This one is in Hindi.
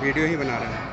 वीडियो ही बना रहे हैं।